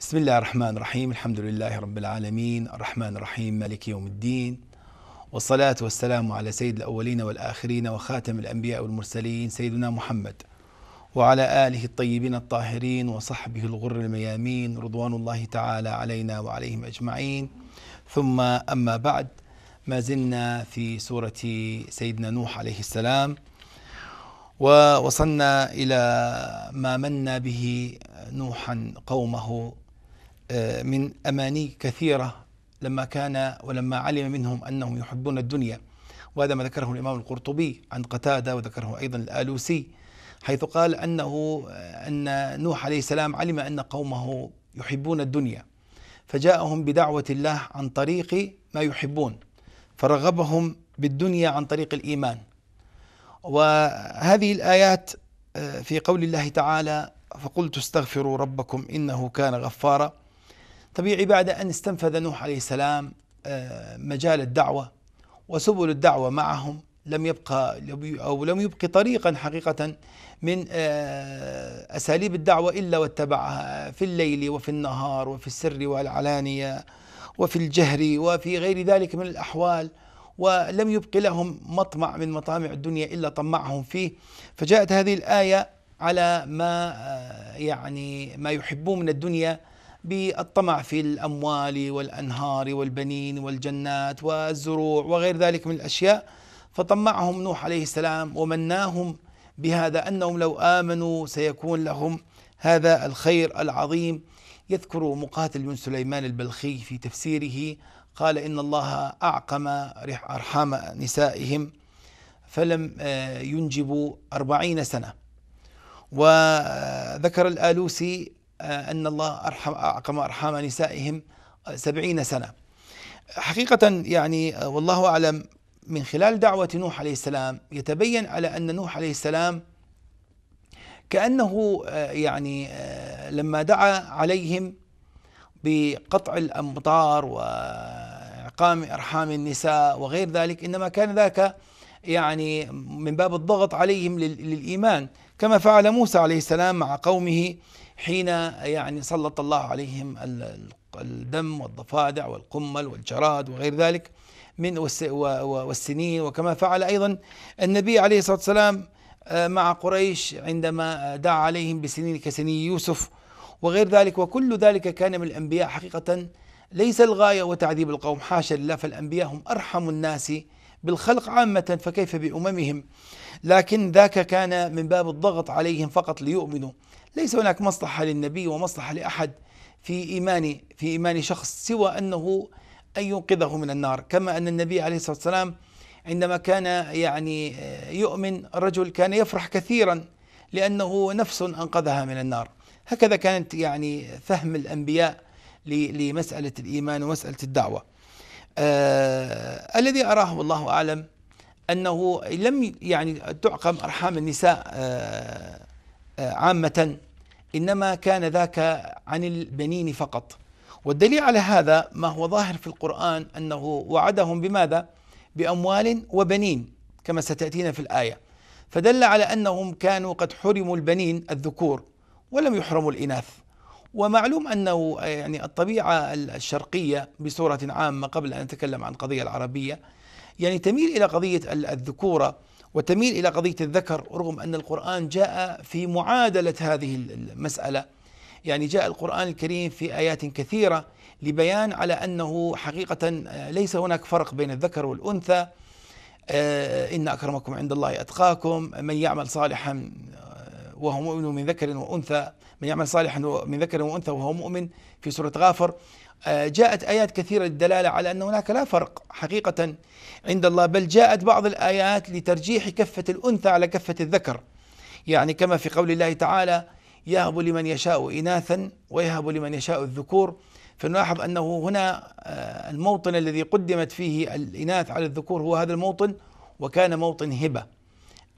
بسم الله الرحمن الرحيم الحمد لله رب العالمين الرحمن الرحيم مالك يوم الدين والصلاة والسلام على سيد الأولين والآخرين وخاتم الأنبياء والمرسلين سيدنا محمد وعلى آله الطيبين الطاهرين وصحبه الغر الميامين رضوان الله تعالى علينا وعليهم أجمعين ثم أما بعد ما زلنا في سورة سيدنا نوح عليه السلام ووصلنا إلى ما من به نوحا قومه من أماني كثيرة لما كان ولما علم منهم أنهم يحبون الدنيا. وهذا ما ذكره الإمام القرطبي عن قتادة وذكره أيضا الآلوسي حيث قال أنه آه، أن نوح عليه السلام علم أن قومه يحبون الدنيا فجاءهم بدعوة الله عن طريق ما يحبون فرغبهم بالدنيا عن طريق الإيمان. وهذه الآيات آه، في قول الله تعالى فقلت استغفروا ربكم إنه كان غفارا طبيعي بعد أن استنفذ نوح عليه السلام آه، مجال الدعوة وسبل الدعوة معهم. لم يبقى أو لم يبقي طريقا حقيقة من آه، أساليب الدعوة إلا واتبعها في الليل وفي النهار وفي السر والعلانية وفي الجهر وفي غير ذلك من الأحوال. ولم يبق لهم مطمع من مطامع الدنيا إلا طمعهم فيه. فجاءت هذه الآية على ما آه، يعني ما يحبون من الدنيا بالطمع في الأموال والأنهار والبنين والجنات والزروع وغير ذلك من الأشياء. فطمعهم نوح عليه السلام ومناهم بهذا أنهم لو آمنوا سيكون لهم هذا الخير العظيم. يذكر مقاتل بن سليمان البلخي في تفسيره قال إن الله أعقم أرحام نسائهم فلم آه، ينجبوا أربعين سنة. وذكر الآلوسي أن الله أرحم أعقم أرحام نسائهم سبعين سنة. حقيقة يعني آه، والله أعلم من خلال دعوة نوح عليه السلام يتبين على أن نوح عليه السلام كأنه آه، يعني لما دعا عليهم بقطع الأمطار وإعقام أرحام النساء وغير ذلك إنما كان ذاك يعني من باب الضغط عليهم للإيمان. كما فعل موسى عليه السلام مع قومه حين يعني سلط الله عليهم الدم والضفادع والقمل والجراد وغير ذلك من والسنين. وكما فعل أيضا النبي عليه الصلاة والسلام آه، مع قريش عندما دعا عليهم بسنين كسنين يوسف وغير ذلك. وكل ذلك كان من الأنبياء حقيقة. ليس الغاية وتعذيب القوم حاشا لله فالأنبياء هم أرحم الناس بالخلق عامة فكيف بأممهم؟ لكن ذاك كان من باب الضغط عليهم فقط ليؤمنوا. ليس هناك مصلحة للنبي ومصلحة لأحد في إيمان في إيمان شخص سوى أنه أن ينقذه من النار. كما أن النبي عليه الصلاة والسلام عندما كان يعني يؤمن رجل كان يفرح كثيرا لأنه نفس أنقذها من النار. هكذا كانت يعني فهم الأنبياء لمسألة الإيمان ومسألة الدعوة. آه الذي أراه والله أعلم أنه لم يعني تعقم أرحام النساء آه آه عامة إنما كان ذاك عن البنين فقط. والدليل على هذا ما هو ظاهر في القرآن أنه وعدهم بماذا؟ بأموال وبنين كما ستأتينا في الآية. فدل على أنهم كانوا قد حرموا البنين الذكور ولم يحرموا الإناث. ومعلوم أنه يعني الطبيعة الشرقية بصورة عامة قبل أن نتكلم عن القضية العربية يعني تميل إلى قضية الذكورة وتميل إلى قضية الذكر رغم أن القرآن جاء في معادلة هذه المسألة. يعني جاء القرآن الكريم في آيات كثيرة لبيان على أنه حقيقة ليس هناك فرق بين الذكر والأنثى. آه، إن أكرمكم عند الله أتقاكم من يعمل صالحا آه، وهو مؤمن من ذكر وأنثى من يعمل صالحا من ذكر وأنثى وهو مؤمن في سورة غافر. آه، جاءت آيات كثيرة للدلالة على أن هناك لا فرق حقيقة عند الله بل جاءت بعض الآيات لترجيح كفة الأنثى على كفة الذكر. يعني كما في قول الله تعالى يهب لمن يشاء إناثا ويهب لمن يشاء الذكور فنلاحظ أنه هنا آه، الموطن الذي قدمت فيه الإناث على الذكور هو هذا الموطن وكان موطن هبة.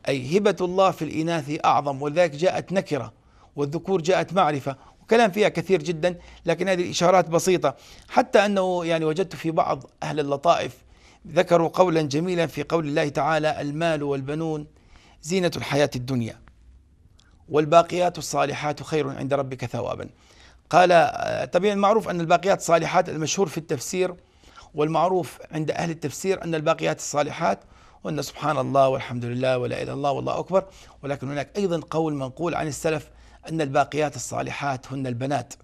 أي هبة الله في الإناث أعظم ولذلك جاءت نكرة والذكور جاءت معرفة كلام فيها كثير جدا لكن هذه الإشارات بسيطة. حتى أنه يعني وجدت في بعض أهل اللطائف ذكروا قولا جميلا في قول الله تعالى المال والبنون زينة الحياة الدنيا والباقيات الصالحات خير عند ربك ثوابا. قال طبيعي المعروف أن الباقيات الصالحات المشهور في التفسير والمعروف عند أهل التفسير أن الباقيات الصالحات وأن سبحان الله والحمد لله ولا إله إلا الله والله أكبر. ولكن هناك أيضا قول منقول عن السلف أن الباقيات الصالحات هن البنات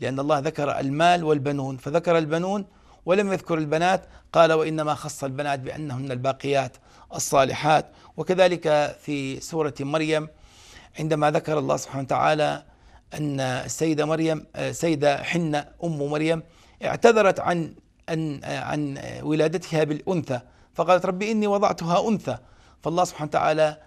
لأن الله ذكر المال والبنون فذكر البنون ولم يذكر البنات قال وإنما خص البنات بأنهن الباقيات الصالحات. وكذلك في سورة مريم عندما ذكر الله سبحانه وتعالى أن السيدة مريم سيدة حنة أم مريم اعتذرت عن عن عن ولادتها بالأنثى. فقالت ربي إني وضعتها أنثى. فالله سبحانه وتعالى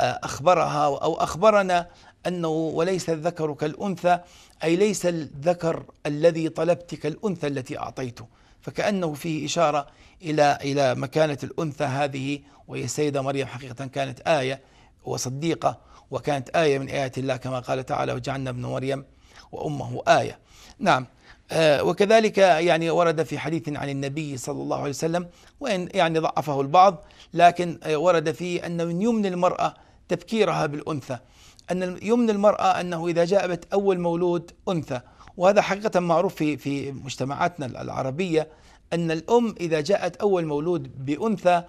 أخبرها أو أخبرنا أنه وليس الذكر كالأنثى أي ليس الذكر الذي طلبت كالأنثى التي أعطيته. فكأنه فيه إشارة إلى إلى مكانة الأنثى هذه وهي السيدة مريم حقيقة كانت آية وصديقة وكانت آية من آيات الله كما قال تعالى وجعلنا ابن مريم وأمه آية. نعم. آه وكذلك يعني ورد في حديث عن النبي صلى الله عليه وسلم وإن يعني ضعفه البعض لكن آه ورد فيه أن من يمن المرأة تبكيرها بالأنثى. أن يمن المرأة أنه إذا جاءت أول مولود أنثى. وهذا حقيقة معروف في في مجتمعاتنا العربية أن الأم إذا جاءت أول مولود بأنثى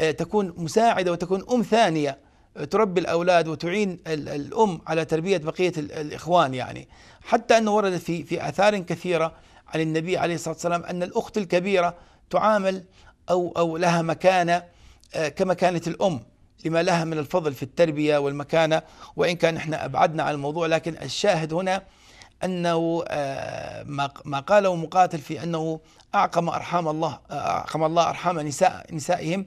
آه، تكون مساعدة وتكون أم ثانية. آه، تربي الأولاد وتعين الأم على تربية بقية الإخوان يعني. حتى أنه ورد في في آثار كثيرة عن النبي عليه الصلاة والسلام أن الأخت الكبيرة تعامل أو أو لها مكانة آه، كمكانة الأم لما لها من الفضل في التربية والمكانة. وإن كان إحنا أبعدنا عن الموضوع لكن الشاهد هنا أنه آه، ما قاله مقاتل في أنه أعقم أرحام الله أعقم الله أرحام نساء نسائهم.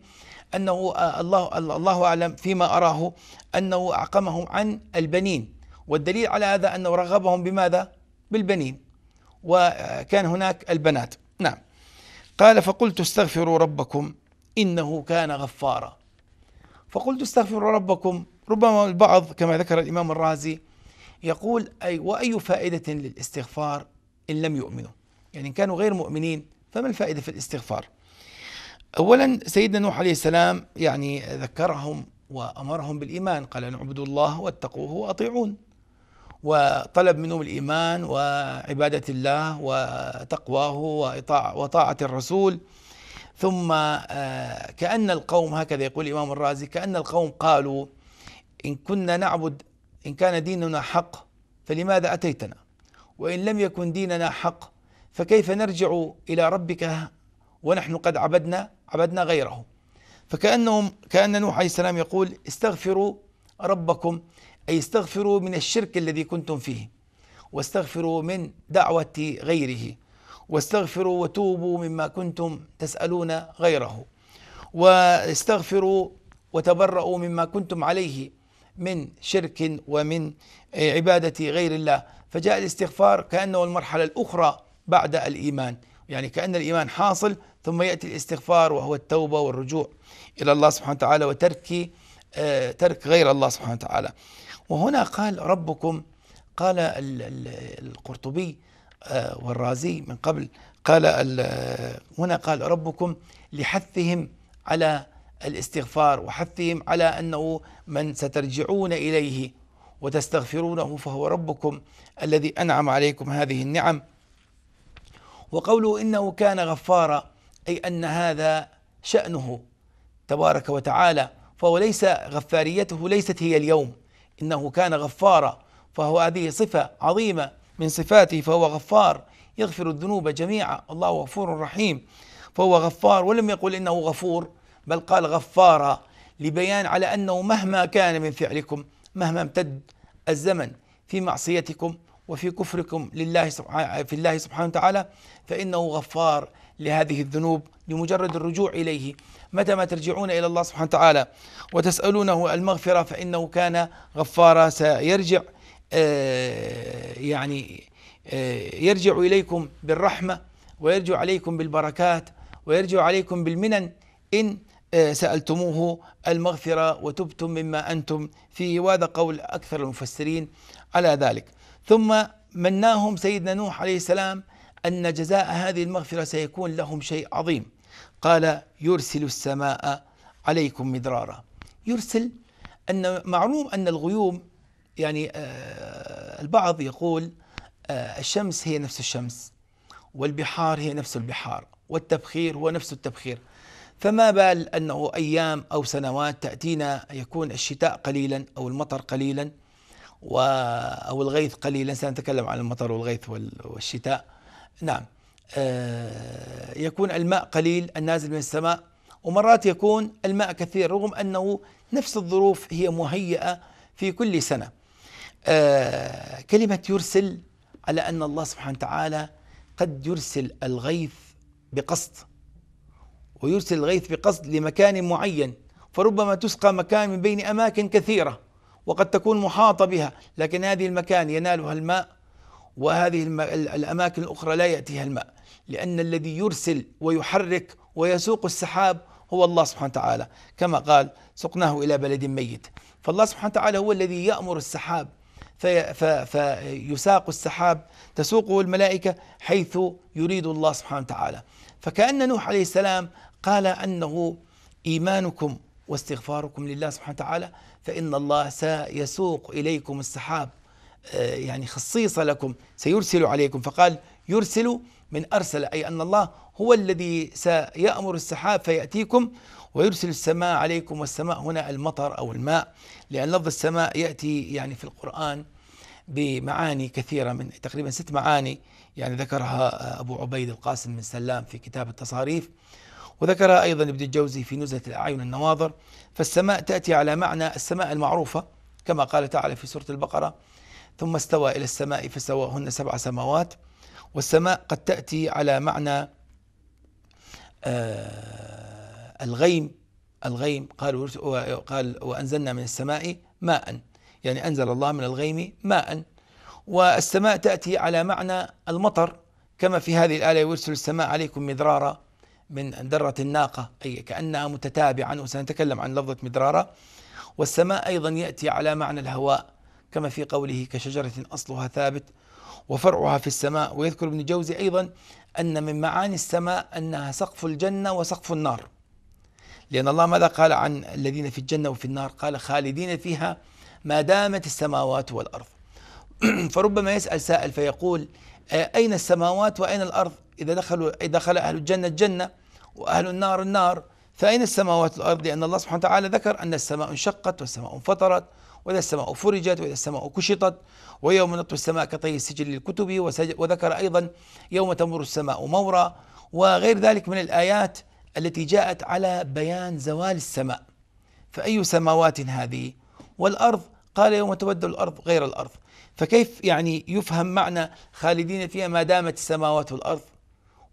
أنه آه، الله الله أعلم فيما أراه أنه أعقمهم عن البنين. والدليل على هذا أنه رغبهم بماذا؟ بالبنين. وكان هناك البنات. نعم. قال فقلت استغفروا ربكم إنه كان غفارا. فقلت استغفروا ربكم. ربما البعض كما ذكر الإمام الرازي يقول أي وأي فائدة للاستغفار إن لم يؤمنوا؟ يعني إن كانوا غير مؤمنين فما الفائدة في الاستغفار؟ أولا سيدنا نوح عليه السلام يعني ذكرهم وأمرهم بالإيمان قال نعبدوا الله واتقوه وأطيعون. وطلب منهم الإيمان وعبادة الله وتقواه وطاعة الرسول. ثم آه، كأن القوم هكذا يقول الإمام الرازي كأن القوم قالوا إن كنا نعبد إن كان ديننا حق فلماذا أتيتنا؟ وإن لم يكن ديننا حق فكيف نرجع إلى ربك ونحن قد عبدنا؟ عبدنا غيره. فكأنهم كأن نوح عليه السلام يقول استغفروا ربكم أي استغفروا من الشرك الذي كنتم فيه واستغفروا من دعوة غيره واستغفروا وتوبوا مما كنتم تسألون غيره واستغفروا وتبرؤوا مما كنتم عليه من شرك ومن عبادة غير الله. فجاء الاستغفار كأنه المرحلة الأخرى بعد الإيمان. يعني كأن الإيمان حاصل ثم يأتي الاستغفار وهو التوبة والرجوع إلى الله سبحانه وتعالى وترك آه، ترك غير الله سبحانه وتعالى. وهنا قال ربكم قال القرطبي آه، والرازي من قبل قال هنا قال ربكم لحثهم على الاستغفار وحثهم على أنه من سترجعون إليه وتستغفرونه فهو ربكم الذي أنعم عليكم هذه النعم. وقوله إنه كان غفارا أي أن هذا شأنه تبارك وتعالى فهو ليس غفاريته ليست هي اليوم. إنه كان غفارا فهو هذه صفة عظيمة من صفاته فهو غفار يغفر الذنوب جميعا. الله غفور رحيم. فهو غفار ولم يقل إنه غفور بل قال غفارا لبيان على أنه مهما كان من فعلكم مهما امتد الزمن في معصيتكم وفي كفركم لله في الله سبحانه وتعالى فإنه غفار لهذه الذنوب لمجرد الرجوع إليه. متى ما ترجعون إلى الله سبحانه وتعالى وتسألونه المغفرة فإنه كان غفارا سيرجع آه، يعني آه، يرجع إليكم بالرحمة ويرجع عليكم بالبركات ويرجع عليكم بالمنن. إن آه، سألتموه المغفرة وتبتم مما أنتم فيه. وهذا قول أكثر المفسرين على ذلك. ثم مناهم سيدنا نوح عليه السلام أن جزاء هذه المغفرة سيكون لهم شيء عظيم. قال يرسل السماء عليكم مدرارا. يرسل أن معلوم أن الغيوم يعني آه، البعض يقول آه، الشمس هي نفس الشمس والبحار هي نفس البحار والتبخير هو نفس التبخير. فما بال أنه أيام أو سنوات تأتينا يكون الشتاء قليلا أو المطر قليلا. و أو الغيث قليلا سنتكلم عن المطر والغيث والشتاء. نعم. آه، يكون الماء قليل النازل من السماء ومرات يكون الماء كثير رغم أنه نفس الظروف هي مهيئة في كل سنة. آه، كلمة يرسل على أن الله سبحانه وتعالى قد يرسل الغيث بقصد ويرسل الغيث بقصد لمكان معين فربما تسقى مكان من بين أماكن كثيرة. وقد تكون محاطة بها لكن هذه المكان ينالها الماء وهذه الأماكن الأخرى لا يأتيها الماء لأن الذي يرسل ويحرك ويسوق السحاب هو الله سبحانه وتعالى. كما قال سقناه إلى بلد ميت فالله سبحانه وتعالى هو الذي يأمر السحاب في فيساق السحاب تسوقه الملائكة حيث يريد الله سبحانه وتعالى. فكأن نوح عليه السلام قال أنه إيمانكم واستغفاركم لله سبحانه وتعالى فإن الله سيسوق إليكم السحاب. آه، يعني خصيصة لكم سيرسل عليكم. فقال يرسل من أرسل أي أن الله هو الذي سيأمر السحاب فيأتيكم ويرسل السماء عليكم والسماء هنا المطر أو الماء لأن لفظ السماء يأتي يعني في القرآن بمعاني كثيرة من تقريبا ست معاني. يعني ذكرها أبو عبيد القاسم بن سلام في كتاب التصاريف. وذكرها أيضا ابن الجوزي في نزهة الأعين النواظر فالسماء تأتي على معنى السماء المعروفة كما قال تعالى في سورة البقرة ثم استوى إلى السماء فسواهن سبع سماوات والسماء قد تأتي على معنى آه الغيم الغيم قال قال وأنزلنا من السماء ماء يعني أنزل الله من الغيم ماء. والسماء تأتي على معنى المطر كما في هذه الآية يرسل السماء عليكم مدرارا من درة الناقة أي كأنها متتابعا وسنتكلم عن لفظة مدرارا والسماء أيضا يأتي على معنى الهواء كما في قوله كشجرة أصلها ثابت وفرعها في السماء. ويذكر ابن جوزي أيضا أن من معاني السماء أنها سقف الجنة وسقف النار. لأن الله ماذا قال عن الذين في الجنة وفي النار؟ قال خالدين فيها ما دامت السماوات والأرض. فربما يسأل سائل فيقول أين السماوات وأين الأرض؟ إذا دخلوا دخل أهل الجنة الجنة وأهل النار النار. فأين السماوات والأرض؟ لأن الله سبحانه وتعالى ذكر أن السماء انشقت والسماء انفطرت وإذا السماء فرجت وإذا السماء كشطت ويوم نطوي السماء كطي السجل للكتب وذكر أيضا يوم تمر السماء مورا وغير ذلك من الآيات التي جاءت على بيان زوال السماء. فأي سماوات هذه؟ والأرض. قال يوم تبدل الأرض غير الأرض. فكيف يعني يفهم معنى خالدين فيها ما دامت السماوات والأرض؟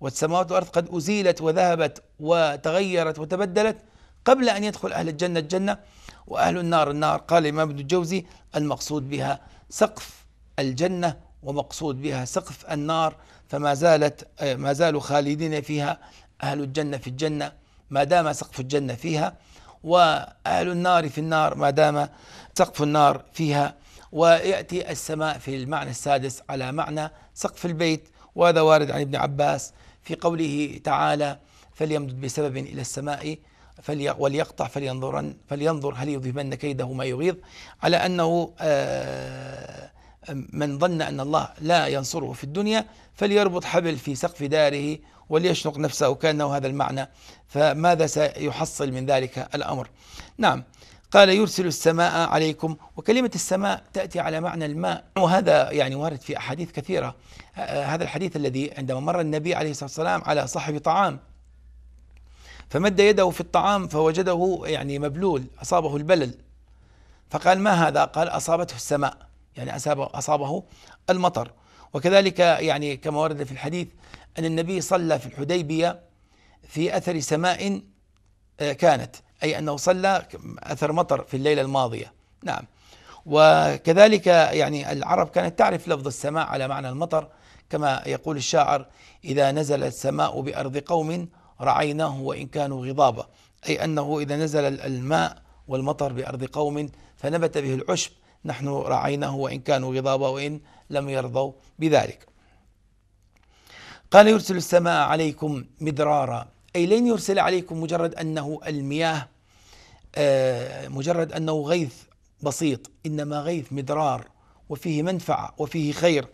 والسماوات والأرض قد أزيلت وذهبت وتغيرت وتبدلت قبل أن يدخل أهل الجنة الجنة وأهل النار النار. قال الإمام ابن الجوزي المقصود بها سقف الجنة ومقصود بها سقف النار فما زالت ما زالوا خالدين فيها أهل الجنة في الجنة ما دام سقف الجنة فيها وأهل النار في النار ما دام سقف النار فيها. ويأتي السماء في المعنى السادس على معنى سقف البيت. وهذا وارد عن ابن عباس في قوله تعالى فليمدد بسبب إلى السماء وليقطع فلينظر فلينظر هل يذهبن كيده ما يغيظ على أنه آه، من ظن أن الله لا ينصره في الدنيا فليربط حبل في سقف داره وليشنق نفسه كأنه هذا المعنى فماذا سيحصل من ذلك الأمر؟ نعم قال يرسل السماء عليكم وكلمة السماء تأتي على معنى الماء. وهذا يعني وارد في أحاديث كثيرة. آه، هذا الحديث الذي عندما مر النبي عليه الصلاة والسلام على صاحب طعام فمد يده في الطعام فوجده يعني مبلول أصابه البلل. فقال ما هذا؟ قال أصابته السماء يعني أصابه, أصابه المطر. وكذلك يعني كما ورد في الحديث أن النبي صلى في الحديبية في أثر سماء آه، كانت. أي أنه صلى أثر مطر في الليلة الماضية. نعم. وكذلك يعني العرب كانت تعرف لفظ السماء على معنى المطر كما يقول الشاعر إذا نزل السماء بأرض قوم رعيناه وإن كانوا غضابا. أي أنه إذا نزل الماء والمطر بأرض قوم فنبت به العشب نحن رعيناه وإن كانوا غضابا وإن لم يرضوا بذلك. قال يرسل السماء عليكم مدرارا أي لن يرسل عليكم مجرد أنه المياه آه، مجرد أنه غيث بسيط إنما غيث مدرار وفيه منفعة وفيه خير.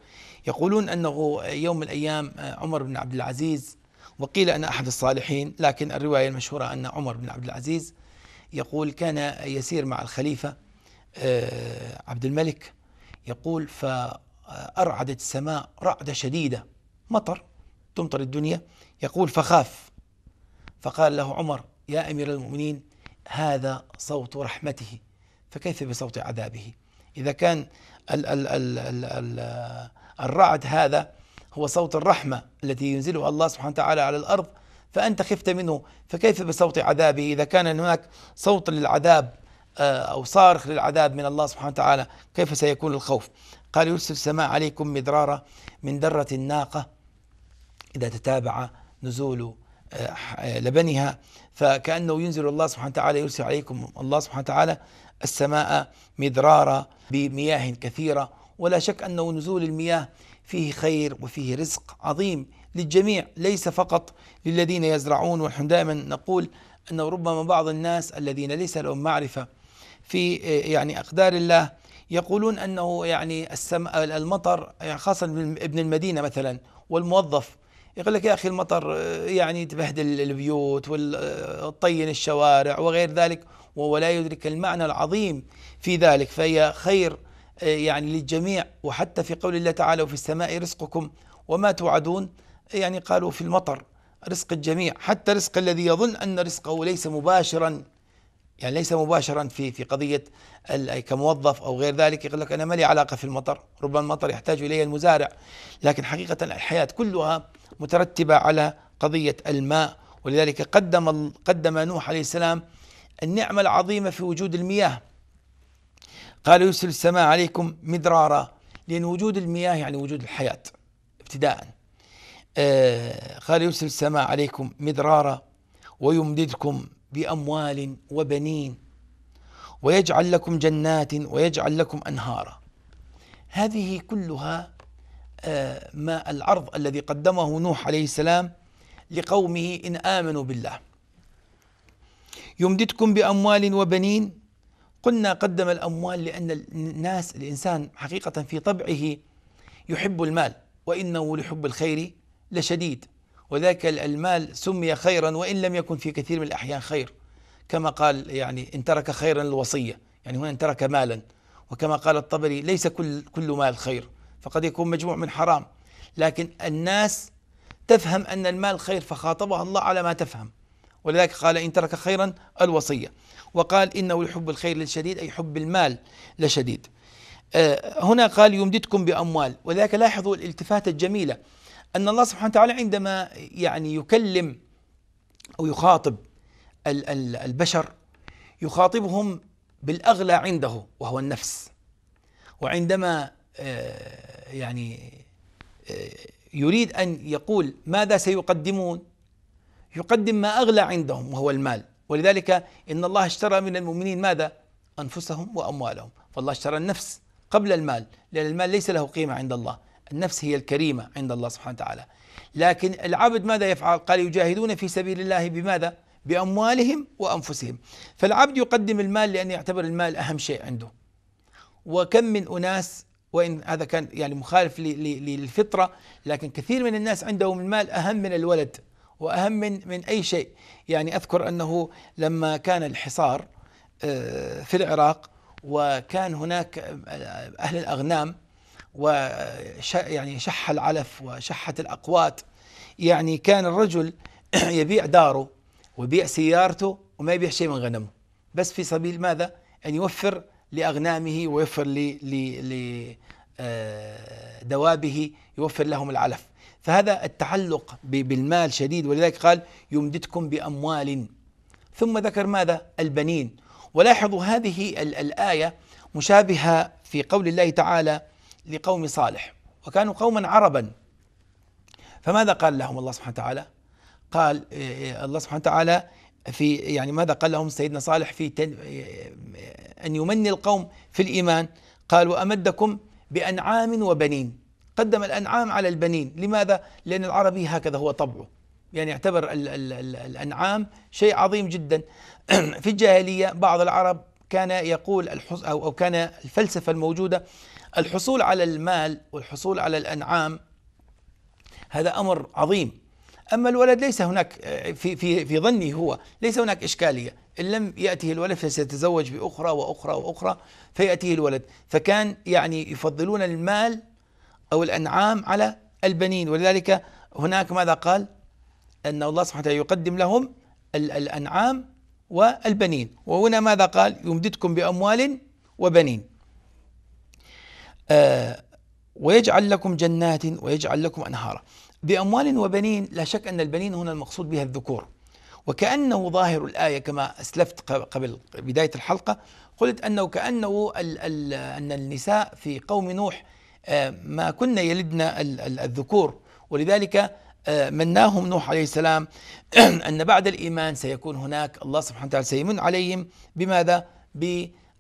يقولون أنه يوم الأيام عمر بن عبد العزيز وقيل أن أحد الصالحين لكن الرواية المشهورة أن عمر بن عبد العزيز يقول كان يسير مع الخليفة آه، عبد الملك يقول فأرعدت السماء رعدة شديدة مطر تمطر الدنيا يقول فخاف. فقال له عمر يا أمير المؤمنين هذا صوت رحمته فكيف بصوت عذابه؟ إذا كان ال ال ال ال ال الرعد هذا هو صوت الرحمة التي ينزلها الله سبحانه وتعالى على الأرض فأنت خفت منه فكيف بصوت عذابه؟ إذا كان هناك صوت للعذاب آه، أو صارخ للعذاب من الله سبحانه وتعالى كيف سيكون الخوف؟ قال يرسل السماء عليكم مدرارا من درة الناقة إذا تتابع نزول لبنها فكأنه ينزل الله سبحانه وتعالى يرسل عليكم الله سبحانه وتعالى السماء مدرارا بمياه كثيرة ولا شك أنه نزول المياه فيه خير وفيه رزق عظيم للجميع ليس فقط للذين يزرعون. ونحن دائما نقول أنه ربما بعض الناس الذين ليس لهم معرفة في يعني أقدار الله يقولون أنه يعني السماء المطر يعني خاصة ابن المدينة مثلا والموظف يقول لك يا أخي المطر يعني تبهدل البيوت وتطين الشوارع وغير ذلك ولا يدرك المعنى العظيم في ذلك فهي خير يعني للجميع وحتى في قول الله تعالى وفي السماء رزقكم وما توعدون يعني قالوا في المطر رزق الجميع حتى رزق الذي يظن أن رزقه ليس مباشرا. يعني ليس مباشرا في في قضية كموظف أو غير ذلك يقول لك أنا ما لي علاقة في المطر ربما المطر يحتاج إليه المزارع. لكن حقيقة الحياة كلها مترتبة على قضية الماء ولذلك قدم قدم نوح عليه السلام النعمة العظيمة في وجود المياه. قال يرسل السماء عليكم مدرارا لأن وجود المياه يعني وجود الحياة ابتداء. آه قال يرسل السماء عليكم مدرارا ويمددكم بأموال وبنين. ويجعل لكم جنات ويجعل لكم أنهارا. هذه كلها آه ما العرض الذي قدمه نوح عليه السلام لقومه إن آمنوا بالله. يمددكم بأموال وبنين. قلنا قدم الأموال لأن الناس الإنسان حقيقة في طبعه يحب المال وإنه لحب الخير لشديد. وذاك المال سمي خيرا وإن لم يكن في كثير من الأحيان خير. كما قال يعني إن ترك خيرا الوصية يعني هنا إن ترك مالا. وكما قال الطبري ليس كل كل مال خير فقد يكون مجموع من حرام. لكن الناس تفهم أن المال خير فخاطبها الله على ما تفهم. ولذلك قال إن ترك خيرا الوصية. وقال إنه لحب الخير لشديد أي حب المال لشديد. آه، هنا قال يمددكم بأموال. ولذلك لاحظوا الالتفاتة الجميلة. أن الله سبحانه وتعالى عندما يعني يكلم أو يخاطب البشر يخاطبهم بالأغلى عنده وهو النفس. وعندما آه، يعني آه، يريد أن يقول ماذا سيقدمون يقدم ما أغلى عندهم وهو المال. ولذلك إن الله اشترى من المؤمنين ماذا؟ أنفسهم وأموالهم. فالله اشترى النفس قبل المال لأن المال ليس له قيمة عند الله. النفس هي الكريمة عند الله سبحانه وتعالى لكن العبد ماذا يفعل؟ قال يجاهدون في سبيل الله بماذا؟ بأموالهم وأنفسهم فالعبد يقدم المال لأن يعتبر المال أهم شيء عنده وكم من أناس وإن هذا كان يعني مخالف للفطرة لكن كثير من الناس عندهم المال أهم من الولد وأهم من من أي شيء يعني أذكر أنه لما كان الحصار آه، في العراق وكان هناك آه، أهل الاغنام و يعني شح العلف وشحت الأقوات. يعني كان الرجل يبيع داره ويبيع سيارته وما يبيع شيء من غنمه. بس في سبيل ماذا؟ أن يوفر لأغنامه ويوفر لدوابه آه، يوفر لهم العلف. فهذا التعلق بالمال شديد. ولذلك قال يمددكم بأموال. ثم ذكر ماذا؟ البنين. ولاحظوا هذه الآية مشابهة في قول الله تعالى لقوم صالح وكانوا قوما عربا. فماذا قال لهم الله سبحانه وتعالى؟ قال إيه، الله سبحانه وتعالى في يعني ماذا قال لهم سيدنا صالح في أن يمني القوم في الإيمان؟ قال وأمدكم بأنعام وبنين. قدم الأنعام على البنين. لماذا؟ لأن العربي هكذا هو طبعه. يعني يعتبر ال ال ال الأنعام شيء عظيم جدا. في الجاهلية بعض العرب كان يقول الحص أو كان الفلسفة الموجودة الحصول على المال والحصول على الأنعام هذا أمر عظيم. أما الولد ليس هناك في في في ظني هو ليس هناك إشكالية. إن لم يأته الولد فسيتزوج بأخرى وأخرى وأخرى فيأتيه الولد. فكان يعني يفضلون المال أو الأنعام على البنين. ولذلك هناك ماذا قال؟ أن الله سبحانه وتعالى يقدم لهم الأنعام والبنين. وهنا ماذا قال؟ يمددكم بأموال وبنين. آه ويجعل لكم جنات ويجعل لكم أنهارا بأموال وبنين لا شك أن البنين هنا المقصود بها الذكور. وكأنه ظاهر الآية كما أسلفت قبل بداية الحلقة قلت أنه كأنه ال ال أن النساء في قوم نوح آه، ما كن يلدن الذكور. ولذلك آه، مناهم نوح عليه السلام أن بعد الإيمان سيكون هناك الله سبحانه وتعالى سيمن عليهم بماذا؟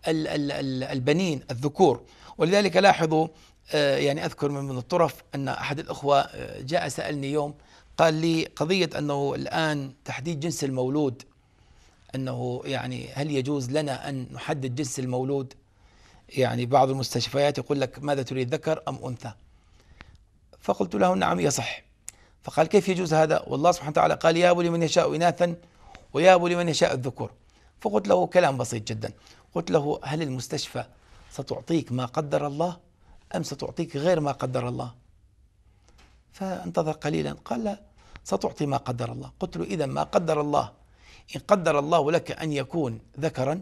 بالبنين الذكور. ولذلك لاحظوا آه، يعني أذكر من الطرف أن أحد الأخوة آه، جاء سألني يوم قال لي قضية أنه الآن تحديد جنس المولود أنه يعني هل يجوز لنا أن نحدد جنس المولود؟ يعني بعض المستشفيات يقول لك ماذا تريد ذكر أم أنثى. فقلت له نعم يصح فقال كيف يجوز هذا؟ والله سبحانه وتعالى قال يهب لمن يشاء إناثا ويهب لمن يشاء الذكور. فقلت له كلام بسيط جدا. قلت له هل المستشفى ستعطيك ما قدر الله أم ستعطيك غير ما قدر الله؟ فانتظر قليلا. قال لا ستعطي ما قدر الله. قلت له إذا ما قدر الله؟ إن قدر الله لك أن يكون ذكرا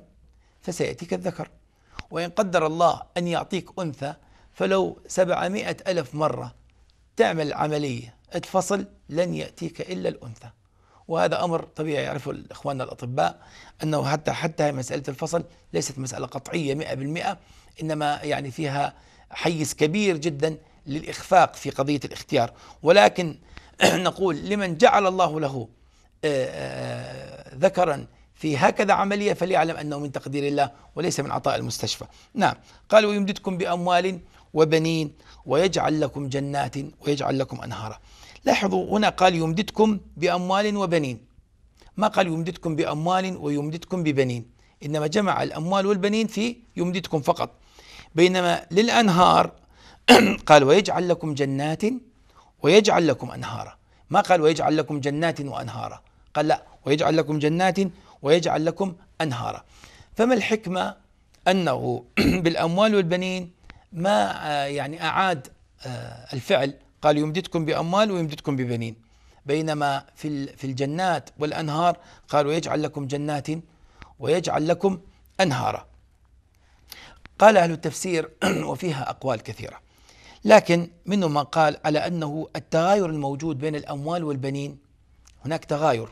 فسيأتيك الذكر. وإن قدر الله أن يعطيك أنثى فلو سبعمائة ألف مرة تعمل عملية اتفصل لن يأتيك إلا الأنثى. وهذا أمر طبيعي يعرفه إخواننا الأطباء أنه حتى حتى مسألة الفصل ليست قطعية مئة بالمئة. إنما يعني فيها حيز كبير جدا للإخفاق في قضية الاختيار. ولكن نقول لمن جعل الله له آه، آه، ذكرا في هكذا عملية فليعلم أنه من تقدير الله وليس من عطاء المستشفى. نعم قال ويمددكم بأموال وبنين ويجعل لكم جنات ويجعل لكم أنهارا. لاحظوا هنا قال يمددكم بأموال وبنين. ما قال يمددكم بأموال ويمددكم ببنين؟ إنما جمع الأموال والبنين في يمددكم فقط. بينما للأنهار قال ويجعل لكم جنات ويجعل لكم أنهارا. ما قال ويجعل لكم جنات وأنهارا. قال لا ويجعل لكم جنات ويجعل لكم أنهارا. فما الحكمة أنه بالأموال والبنين ما آه، يعني أعاد آه، الفعل؟ قال يمددكم بأموال ويمددكم ببنين. بينما في في الجنات والأنهار قال ويجعل لكم جنات ويجعل لكم أنهارا. قال أهل التفسير وفيها أقوال كثيرة. لكن منهم من قال على أنه التغاير الموجود بين الأموال والبنين هناك تغاير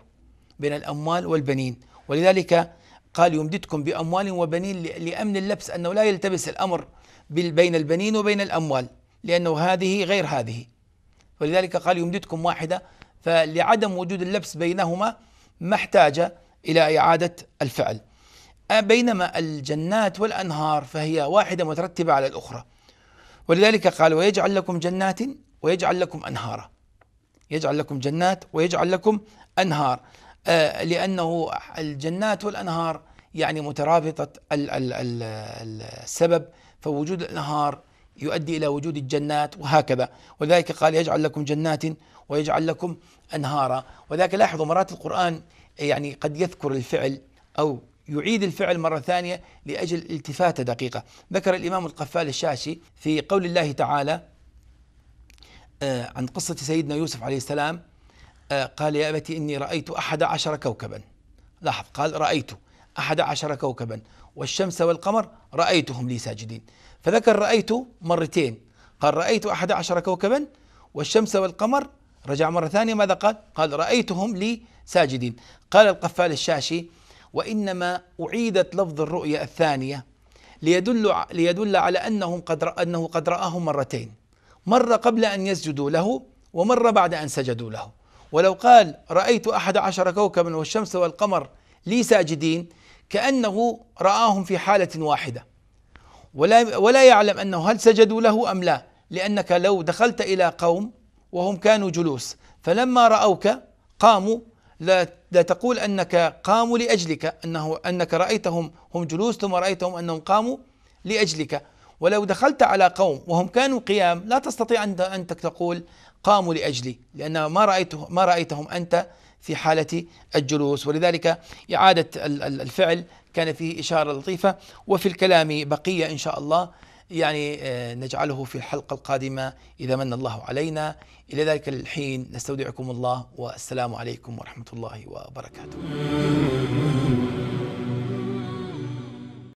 بين الأموال والبنين. ولذلك قال يمددكم بأموال وبنين لأمن اللبس أنه لا يلتبس الأمر بين البنين وبين الأموال لأنه هذه غير هذه. ولذلك قال يمددكم واحدة فلعدم وجود اللبس بينهما ما احتاج إلى إعادة الفعل. بينما الجنات والأنهار فهي واحدة مترتبة على الأخرى. ولذلك قال ويجعل لكم جنات ويجعل لكم أنهارا. يجعل لكم جنات ويجعل لكم أنهار. لأنه الجنات والأنهار يعني مترابطة السبب فوجود الأنهار يؤدي إلى وجود الجنات وهكذا. ولذلك قال يجعل لكم جنات ويجعل لكم أنهارا. وذلك لاحظوا مرات القرآن يعني قد يذكر الفعل أو يعيد الفعل مرة ثانية لأجل التفاتة دقيقة. ذكر الإمام القفال الشاشي في قول الله تعالى آه، عن قصة سيدنا يوسف عليه السلام آه، قال يا أبتي إني رأيت أحد عشر كوكبا. لاحظ قال رأيت أحد عشر كوكبا. والشمس والقمر رأيتهم لي ساجدين. فذكر رأيت مرتين. قال رأيت أحد عشر كوكبا والشمس والقمر. رجع مرة ثانية ماذا قال؟ قال رأيتهم لي ساجدين. قال القفال الشاشي وإنما أعيدت لفظ الرؤيا الثانية ليدل ليدل على أنهم قد أنه قد رآهم مرتين. مرة قبل أن يسجدوا له ومرة بعد أن سجدوا له. ولو قال رأيت أحد عشر كوكبا والشمس والقمر لي ساجدين كأنه رآهم في حالة واحدة. ولا ولا يعلم أنه هل سجدوا له أم لا لأنك لو دخلت إلى قوم وهم كانوا جلوس فلما رأوك قاموا لا, لا تقول أنك قاموا لأجلك أنه أنك رأيتهم هم جلوس ثم رأيتهم أنهم قاموا لأجلك. ولو دخلت على قوم وهم كانوا قيام لا تستطيع أن أن تقول قاموا لأجلي لأن ما رأيته ما رأيتهم أنت في حالة الجلوس. ولذلك إعادة الفعل كان فيه إشارة لطيفة وفي الكلام بقية إن شاء الله. يعني آه، نجعله في الحلقة القادمة. إذا من الله علينا. إلى ذلك الحين نستودعكم الله والسلام عليكم ورحمة الله وبركاته.